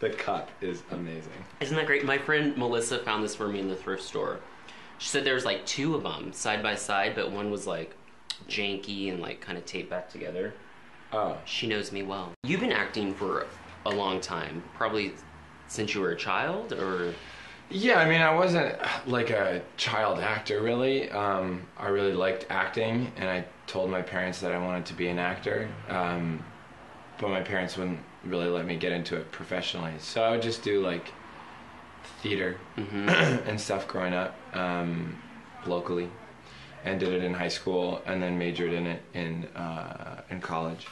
the cup is amazing. Isn't that great? My friend Melissa found this for me in the thrift store. She said there's like two of them side by side, but one was like janky and like kind of taped back together. Oh, She knows me well. You've been acting for a long time, probably since you were a child, or Yeah, I mean, I wasn't like a child actor really. Um, I really liked acting, and I told my parents that I wanted to be an actor. Um, but my parents wouldn't really let me get into it professionally, so I would just do like theater and stuff growing up um, locally, and did it in high school, and then majored in it in uh, in college,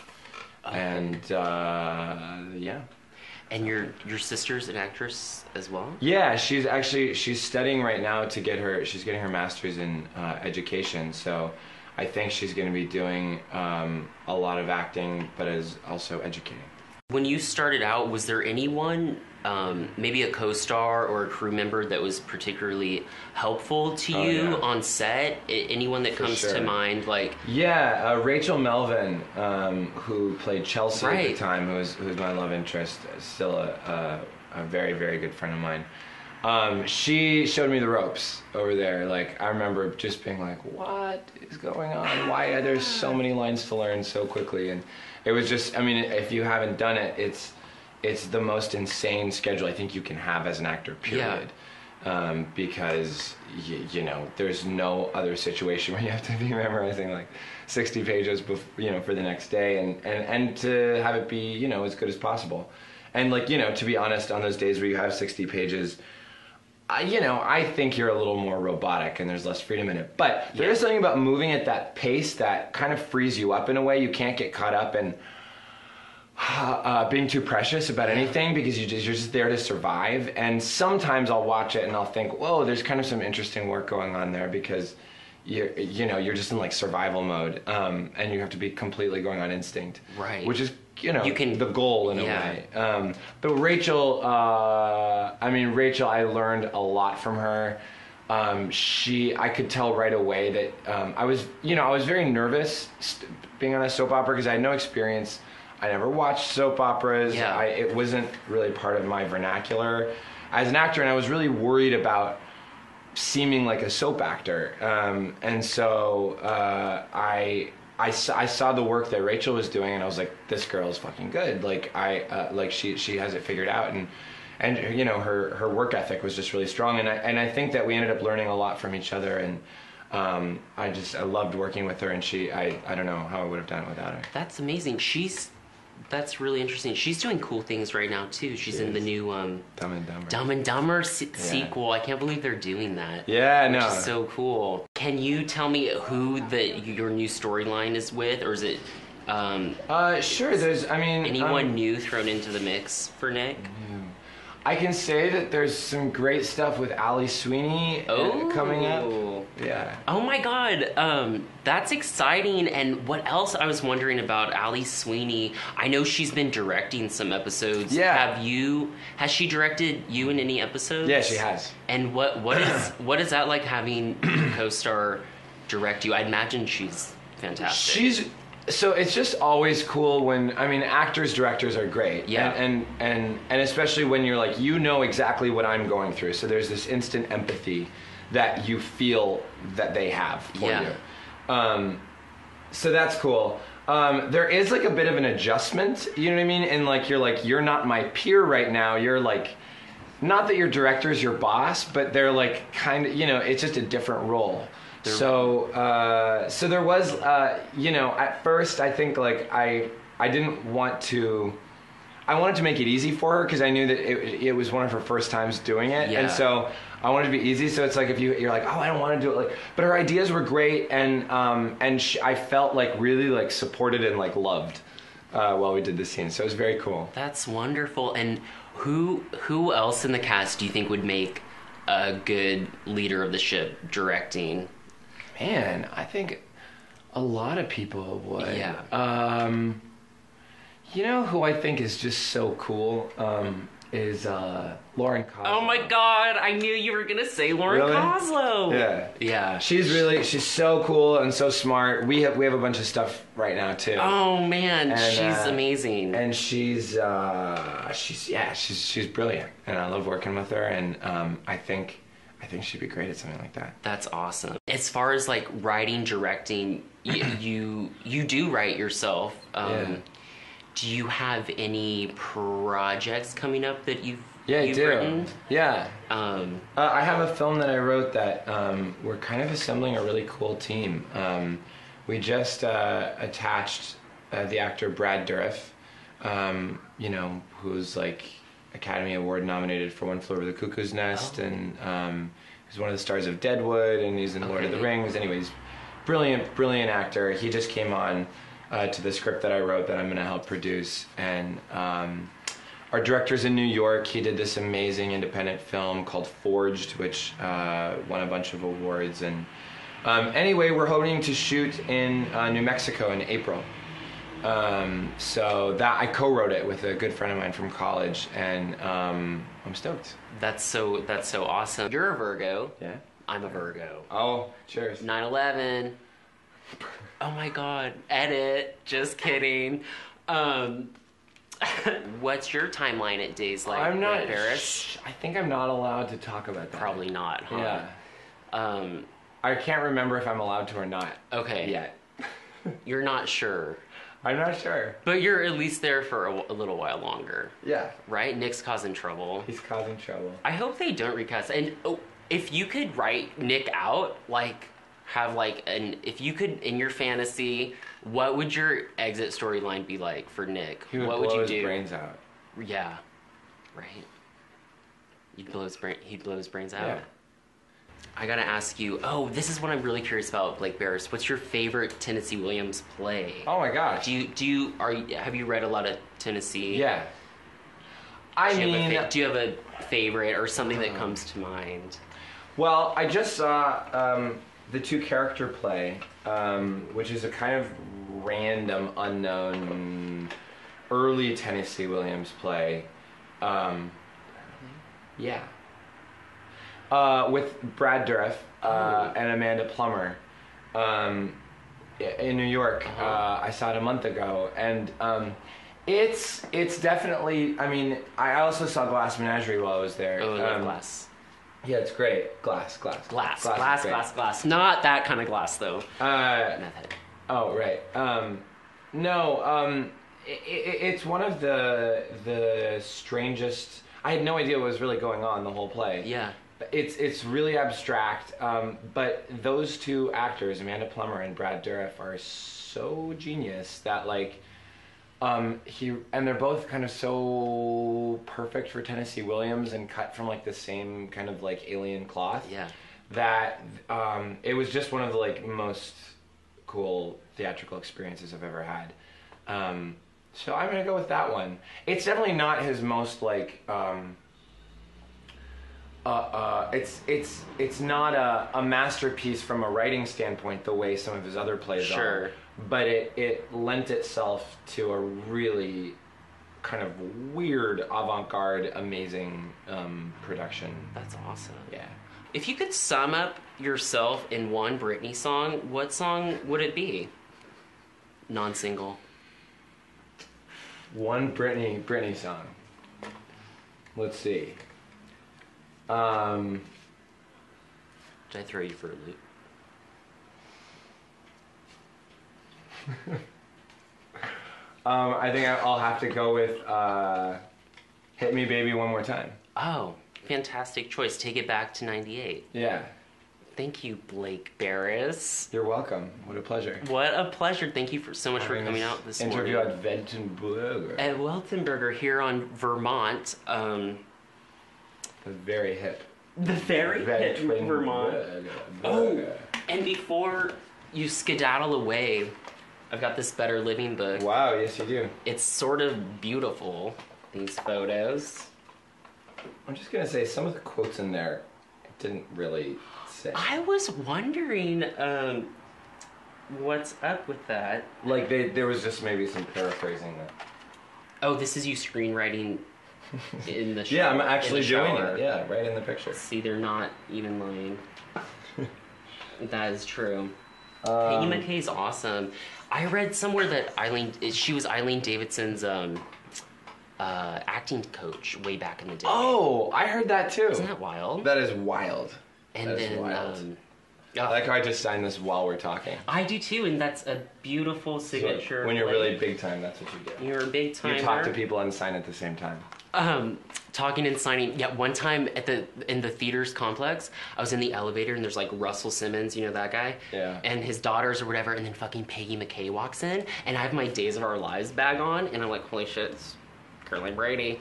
and uh, yeah. and your your sister's an actress as well. Yeah, she's actually she's studying right now to get her. She's getting her master's in uh, education. So, I think she's going to be doing um, a lot of acting, but is also educating. When you started out, was there anyone, um, maybe a co-star or a crew member that was particularly helpful to Oh, you yeah. on set? I- anyone that For comes to mind, like Yeah, uh, Rachel Melvin, um, who played Chelsea at the time, who was who was my love interest, still a, a, a very very good friend of mine. Um, she showed me the ropes over there. Like I remember just being like, "What is going on? Why are there so many lines to learn so quickly?" And it was just, I mean, if you haven't done it, it's it's the most insane schedule I think you can have as an actor. Period um, because y- you know there's no other situation where you have to be memorizing like 60 pages, bef- you know, for the next day, and, and and to have it be you know as good as possible, and like you know to be honest, on those days where you have 60 pages. I, you know, I think you're a little more robotic and there's less freedom in it. But there is something about moving at that pace that kind of frees you up in a way. You can't get caught up in uh, being too precious about anything because you just, you're just there to survive. And sometimes I'll watch it and I'll think, whoa, there's kind of some interesting work going on there because you you know you're just in like survival mode, um, and you have to be completely going on instinct, Right. Which is you know You can- the goal in a yeah. way. Um, but Rachel, uh, I mean Rachel, I learned a lot from her. Um, she, I could tell right away that um, I was, you know, I was very nervous st- being on a soap opera because I had no experience. I never watched soap operas. Yeah. I, it wasn't really part of my vernacular as an actor, and I was really worried about seeming like a soap actor. Um, and so uh, I, I, I saw the work that Rachel was doing, and I was like, this girl is fucking good. Like I, uh, like she, she has it figured out, and and you know her her work ethic was just really strong, and I and I think that we ended up learning a lot from each other, and um, I just I loved working with her, and she I I don't know how I would have done it without her. That's amazing. She's that's really interesting. She's doing cool things right now too. She's in the new um, Dumb and Dumber. Dumb and Dumber se- sequel. I can't believe they're doing that. Yeah, which no. is so cool. Can you tell me who the your new storyline is with, or is it um, Uh, sure. There's I mean anyone um, new thrown into the mix for Nick? I can say that there's some great stuff with Ali Sweeney Oh, coming up. Yeah. Oh my god, um, that's exciting. And what else I was wondering about Ali Sweeney? I know she's been directing some episodes. Yeah. Have you? Has she directed you in any episodes? Yeah, she has. And what what is what is that like having co-star direct you? I imagine she's fantastic. She's so it's just always cool when I mean actors directors are great. Yeah. And and and, and especially when you're like you know exactly what I'm going through. So there's this instant empathy that you feel that they have for Yeah. you. Um so that's cool. Um, there is like a bit of an adjustment, you know what I mean? And like you're like you're not my peer right now. You're like not that your director is your boss, but they're like kind of you know it's just a different role. So uh, so there was uh, you know at first I think like I I didn't want to. I wanted to make it easy for her because I knew that it, it was one of her first times doing it, Yeah. and so I wanted to be easy. So it's like if you you're like, oh, I don't want to do it, like, but her ideas were great, and um, and sh I felt like really like supported and like loved uh, while we did the scene. So it was very cool. That's wonderful. And who who else in the cast do you think would make a good leader of the ship directing? Man, I think a lot of people would. Yeah. Um, you know who I think is just so cool um, is uh, Lauren Koslow. Oh my god, I knew you were gonna say Lauren Really? Koslow. Yeah. Yeah. She's really she's so cool and so smart. We have we have a bunch of stuff right now too. Oh man, And, she's uh, amazing. And she's uh, she's yeah she's she's brilliant and I love working with her and um, I think I think she'd be great at something like that. That's awesome. As far as like writing, directing, y- you you do write yourself. Um, Yeah. Do you have any projects coming up that you've Yeah, I you've do. written? Yeah, Um, Uh, I have a film that I wrote that um, we're kind of assembling a really cool team. Um, we just uh, attached uh, the actor Brad Dourif, um, you know, who's like Academy Award nominated for One Flew Over the Cuckoo's Nest, Oh. and um, he's one of the stars of Deadwood, and he's in Lord of the Rings. Anyways, brilliant, brilliant actor. He just came on uh, to the script that I wrote that I'm going to help produce, and. Um, our director's in New York. He did this amazing independent film called Forged, which uh, won a bunch of awards. And um, anyway, we're hoping to shoot in uh, New Mexico in April. Um, so that I co-wrote it with a good friend of mine from college, and um, I'm stoked. that's so that's so awesome. You're a Virgo. Yeah. I'm a Virgo. Oh, cheers. 9/11. Oh my god. Edit. Just kidding. Um, what's your timeline at days like I'm not. Paris? sh- I think I'm not allowed to talk about that. Probably not. Huh? Yeah. Um. I can't remember if I'm allowed to or not Okay. yet. You're not sure, I'm not sure. but you're at least there for a, a little while longer, Yeah. right? Nick's causing trouble. He's causing trouble. I hope they don't recast. And oh, if you could write Nick out, like have like an if you could in your fantasy, what would your exit storyline be like for Nick? He would what blow would you his do? brains out. Yeah, right. You'd blow his brain. He'd blow his brains out. Yeah. I gotta ask you. Oh, this is what I'm really curious about, Blake Berris. What's your favorite Tennessee Williams play? Oh my gosh. Do you do you are you, have you read a lot of Tennessee? yeah. I Do mean, fa- do you have a favorite or something that comes to mind? well, I just saw um, the two character play, um, which is a kind of random, unknown, early Tennessee Williams play. Um, yeah. Uh, with Brad Dourif uh, and Amanda Plummer. Um, in New York. Uh-huh. Uh, I saw it a month ago, and um, it's it's definitely. I mean, I also saw Glass Menagerie while I was there. Oh, I love Um, glass. Yeah, it's great. Glass, glass, Glass, is glass, glass, glass. Not that kind of glass, though. Uh, Method. oh, right. Um, no, um, i i it's one of the the strangest. I had no idea what was really going on the whole play. Yeah. It's it's really abstract, um, but those two actors, Amanda Plummer and Brad Dourif, are so genius that like, um, he and they're both kind of so perfect for Tennessee Williams and cut from like the same kind of like alien cloth. Yeah. That um, it was just one of the like most cool theatrical experiences I've ever had. Um, so I'm gonna go with that one. It's definitely not his most like. Um, uh, uh, it's it's it's not a, a masterpiece from a writing standpoint the way some of his other plays Sure. are, but it it lent itself to a really kind of weird avant-garde, amazing um, production. That's awesome. Yeah. If you could sum up yourself in one Britney song, what song would it be? Non-single. One Britney Britney song. Let's see. Um, Did I throw you for a loop? um, I think I'll have to go with uh, "Hit Me, Baby, One More Time." Oh, fantastic choice. Take it back to 98. Yeah, Thank you, Blake Berris. you're welcome. What a pleasure. What a pleasure. Thank you for so much for coming out this interview morning. at Weltenbuerger. At Weltenbuerger here on Vermont. Um, the Very hip. the very hip Vermont. Oh, and before you skedaddle away, I've got this Better Living book. Wow, yes you do. It's sort of beautiful, these photos. I'm just gonna say some of the quotes in there didn't really say. I was wondering um, what's up with that. Like they, there was just maybe some paraphrasing. That, Oh, this is you screenwriting in the shower, Yeah, I'm actually doing it. Yeah, right in the picture. See, they're not even lying. that is true. Um, Peggy McCay's awesome. I read somewhere that Eileen, she was Eileen Davidson's um, uh, acting coach way back in the day. Oh, I heard that too. Isn't that wild? That is wild. and that then, wild. um, I like how I just signed this while we're talking. I do too, and that's a beautiful So signature. when you're really big time, that's what you do. you're a big time. You talk to people and sign at the same time. Um, talking and signing. Yeah, one time at the in the theaters complex, I was in the elevator and there's like Russell Simmons, you know that guy, Yeah. and his daughters or whatever, and then fucking Peggy McCay walks in, and I have my Days of Our Lives bag on, and I'm like, holy shit, it's Caroline Brady.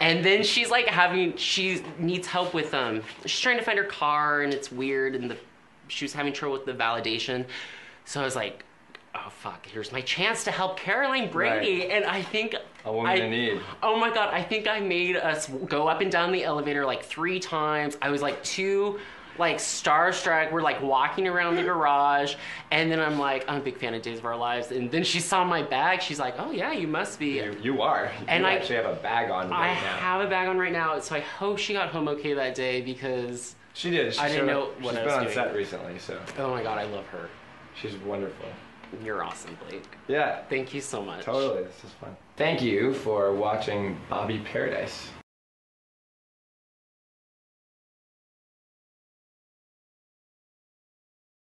And then she's like having, she needs help with um, she's trying to find her car, and it's weird, and the she was having trouble with the validation, so I was like. Oh fuck! Here's my chance to help Caroline Brady, Right. and I think A woman I, in need. Oh my god, I think I made us go up and down the elevator like three times. I was like too like starstruck. We're like walking around the garage, and then I'm like, I'm a big fan of Days of Our Lives. And then she saw my bag. She's like, Oh yeah, you must be. You, you are. And you I- actually have a bag on right I now. have a bag on right now, so I hope she got home okay that day because She did. She I didn't know up- what She's I been on doing. set recently, so oh my god, I love her. she's wonderful. You're awesome, Blake. Yeah, Thank you so much. totally. This is fun. Thank you for watching Bobby Paradise.